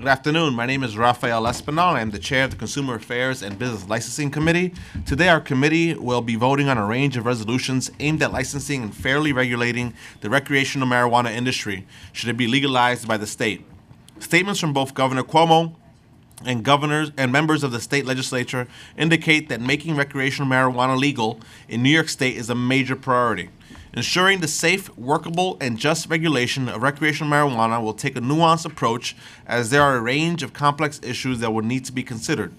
Good afternoon. My name is Rafael Espinal. I am the chair of the Consumer Affairs and Business Licensing Committee. Today, our committee will be voting on a range of resolutions aimed at licensing and fairly regulating the recreational marijuana industry, should it be legalized by the state. Statements from both Governor Cuomo and governors and members of the state legislature indicate that making recreational marijuana legal in New York State is a major priority. Ensuring the safe, workable, and just regulation of recreational marijuana will take a nuanced approach as there are a range of complex issues that will need to be considered.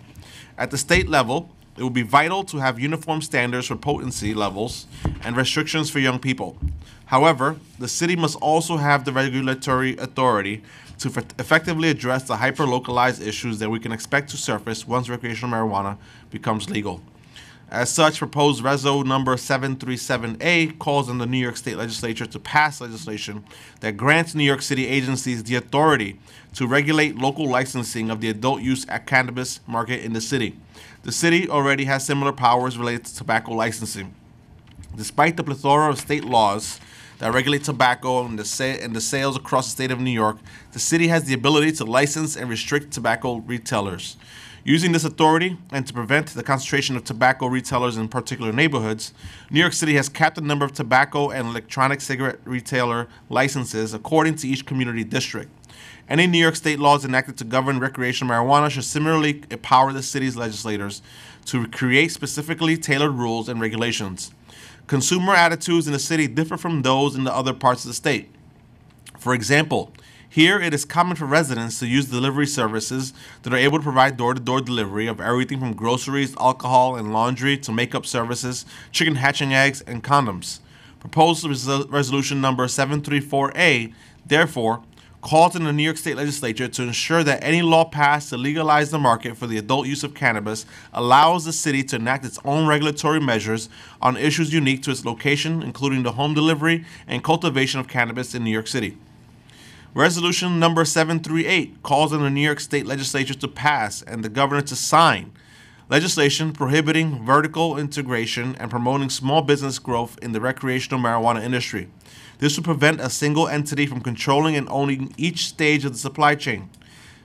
At the state level, it will be vital to have uniform standards for potency levels and restrictions for young people. However, the city must also have the regulatory authority to effectively address the hyper localized issues that we can expect to surface once recreational marijuana becomes legal. As such, proposed Reso number 737A calls on the New York State Legislature to pass legislation that grants New York City agencies the authority to regulate local licensing of the adult use cannabis market in the city. The city already has similar powers related to tobacco licensing. Despite the plethora of state laws that regulate tobacco and the, sa- and the sales across the state of New York, the city has the ability to license and restrict tobacco retailers. Using this authority and to prevent the concentration of tobacco retailers in particular neighborhoods, New York City has capped the number of tobacco and electronic cigarette retailer licenses according to each community district. Any New York state laws enacted to govern recreational marijuana should similarly empower the city's legislators to create specifically tailored rules and regulations. Consumer attitudes in the city differ from those in the other parts of the state. For example, here it is common for residents to use delivery services that are able to provide door to door delivery of everything from groceries, alcohol, and laundry to makeup services, chicken hatching eggs, and condoms. Proposed res- resolution number 734A, therefore, calls on the New York State Legislature to ensure that any law passed to legalize the market for the adult use of cannabis allows the city to enact its own regulatory measures on issues unique to its location, including the home delivery and cultivation of cannabis in New York City. Resolution number 738 calls on the New York State Legislature to pass and the governor to sign legislation prohibiting vertical integration and promoting small business growth in the recreational marijuana industry. This will prevent a single entity from controlling and owning each stage of the supply chain,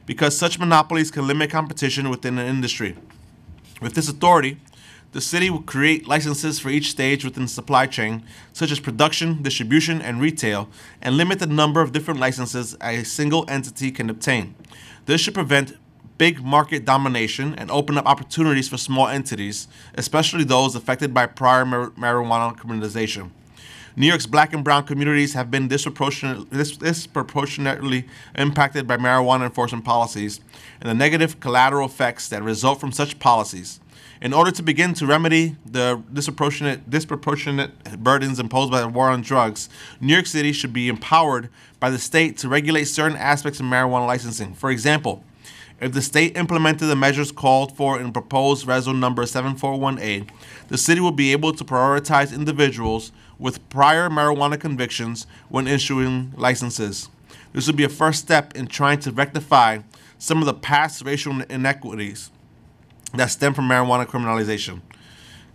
because such monopolies can limit competition within an industry. With this authority, the city will create licenses for each stage within the supply chain, such as production, distribution, and retail, and limit the number of different licenses a single entity can obtain. This should prevent big market domination and open up opportunities for small entities, especially those affected by prior mar- marijuana criminalization. New York's black and brown communities have been disproportionate, disproportionately impacted by marijuana enforcement policies and the negative collateral effects that result from such policies. In order to begin to remedy the disproportionate, disproportionate burdens imposed by the war on drugs, New York City should be empowered by the state to regulate certain aspects of marijuana licensing. For example, if the state implemented the measures called for in proposed Reso number 741A, the city will be able to prioritize individuals with prior marijuana convictions when issuing licenses. This would be a first step in trying to rectify some of the past racial inequities that stem from marijuana criminalization.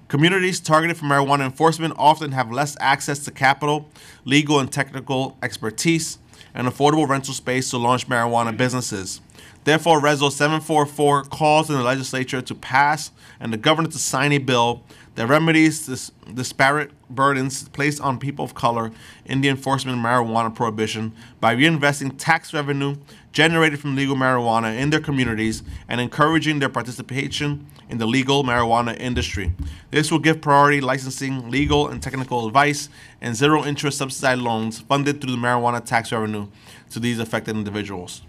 Communities targeted for marijuana enforcement often have less access to capital, legal and technical expertise, and affordable rental space to launch marijuana businesses. Therefore, Reso 744 calls on the legislature to pass and the governor to sign a bill that remedies this disparate burdens placed on people of color in the enforcement of marijuana prohibition by reinvesting tax revenue generated from legal marijuana in their communities and encouraging their participation in the legal marijuana industry. This will give priority licensing, legal and technical advice, and zero interest subsidized loans funded through the marijuana tax revenue to these affected individuals.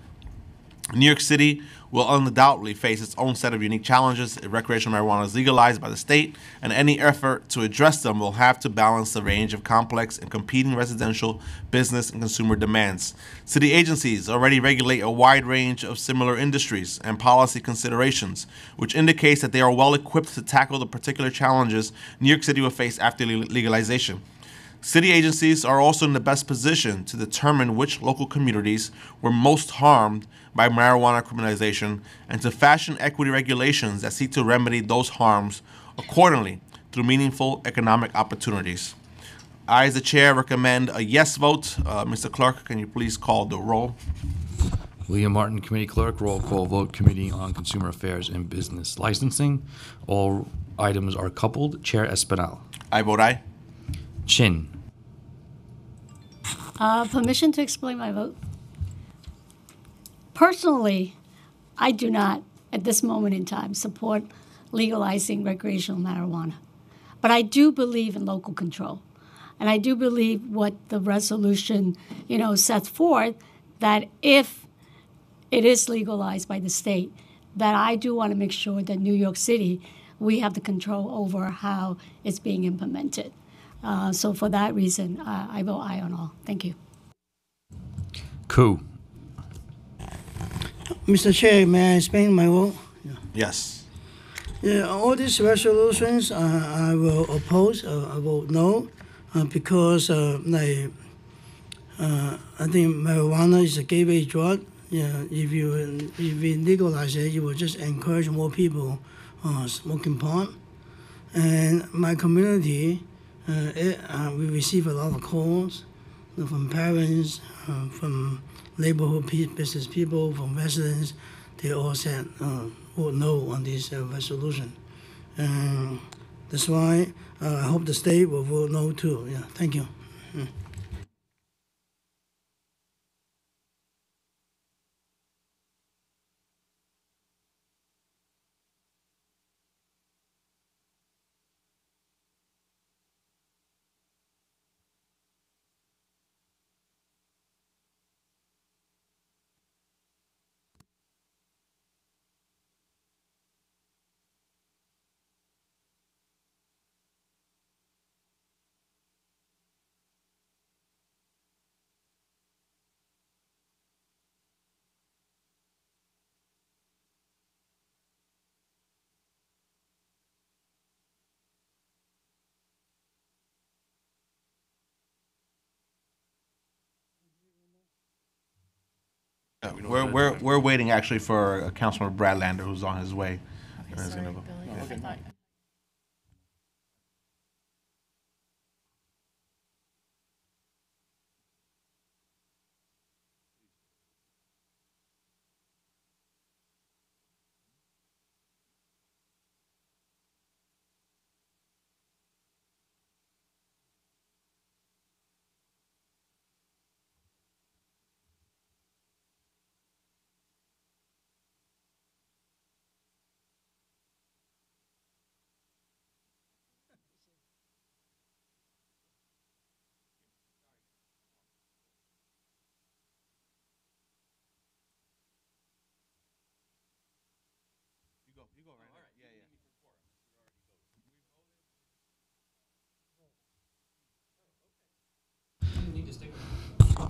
New York City will undoubtedly face its own set of unique challenges if recreational marijuana is legalized by the state, and any effort to address them will have to balance the range of complex and competing residential, business, and consumer demands. City agencies already regulate a wide range of similar industries and policy considerations, which indicates that they are well equipped to tackle the particular challenges New York City will face after legalization. City agencies are also in the best position to determine which local communities were most harmed by marijuana criminalization and to fashion equity regulations that seek to remedy those harms accordingly through meaningful economic opportunities. I, as the chair, recommend a yes vote. Uh, Mr. Clerk, can you please call the roll? William Martin, Committee Clerk, roll call vote, Committee on Consumer Affairs and Business Licensing. All items are coupled. Chair Espinal. I vote aye. Chin. Uh, Permission to explain my vote? Personally, I do not, at this moment in time, support legalizing recreational marijuana. But I do believe in local control. And I do believe what the resolution, you know, sets forth, that if it is legalized by the state, that I do want to make sure that New York City, we have the control over how it's being implemented. Uh, So for that reason, uh, I vote aye on all. Thank you. Koo. Mr. Chair, may I explain my vote? Yes. Yeah, all these resolutions, uh, I will oppose, uh, I vote no, uh, because, uh, like, uh, I think marijuana is a gateway drug. Yeah, if you, if you legalize it, you will just encourage more people, uh, smoking pot. And my community, uh, it, uh, we receive a lot of calls from parents, uh, from neighborhood business people, from residents. They all said uh, vote no on this uh, resolution. And that's why uh, I hope the state will vote no too. Yeah, thank you. Uh, We're, we're, we're waiting actually for uh, Councilman Brad Lander, who's on his way. And is gonna vote.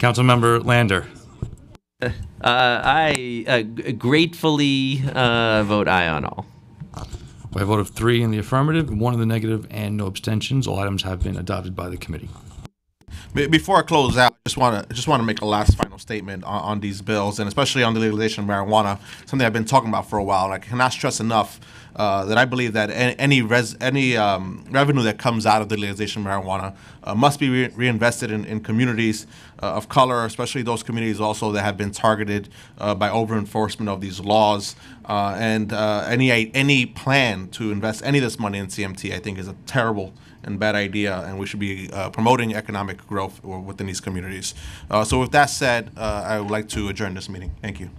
Councilmember Lander. Uh, I uh, gratefully uh, vote aye on all. By a vote of three in the affirmative, one in the negative, and no abstentions, all items have been adopted by the committee. Before I close out, I just want to just want to make a last final statement on, on these bills, and especially on the legalization of marijuana, something I've been talking about for a while. And I cannot stress enough uh, that I believe that any res- any um, revenue that comes out of the legalization of marijuana uh, must be re- reinvested in, in communities uh, of color, especially those communities also that have been targeted uh, by over enforcement of these laws. Uh, and any any plan to invest any of this money in CMT, I think, is a terrible and bad idea, and we should be uh, promoting economic growth within these communities. Uh, so, with that said, uh, I would like to adjourn this meeting. Thank you.